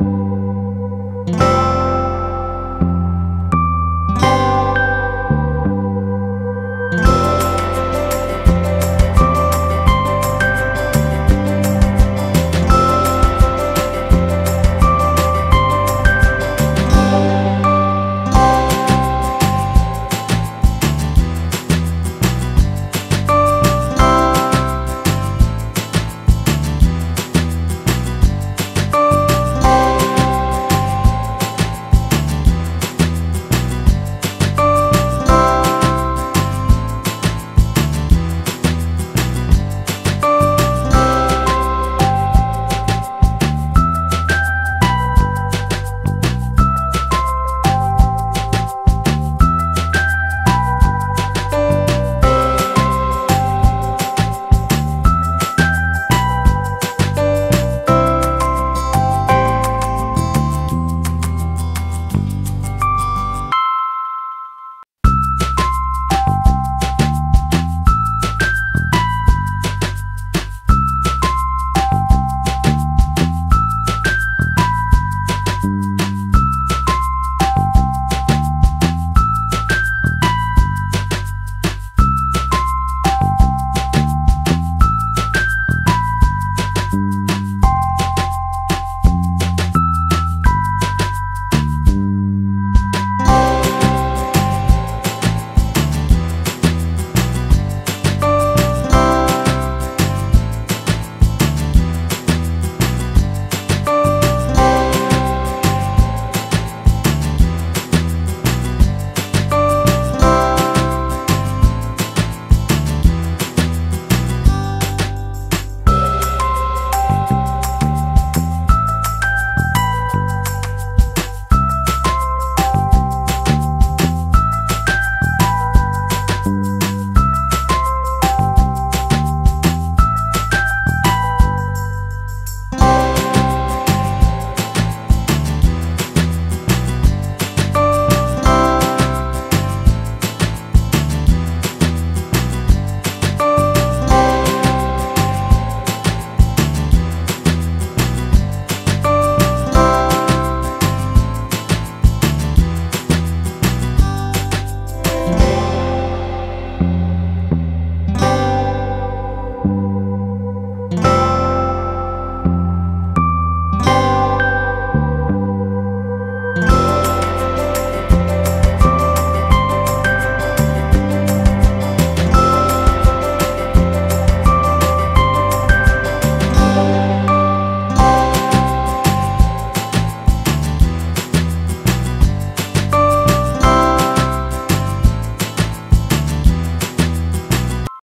you.